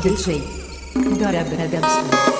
DJ Dora Bradesco.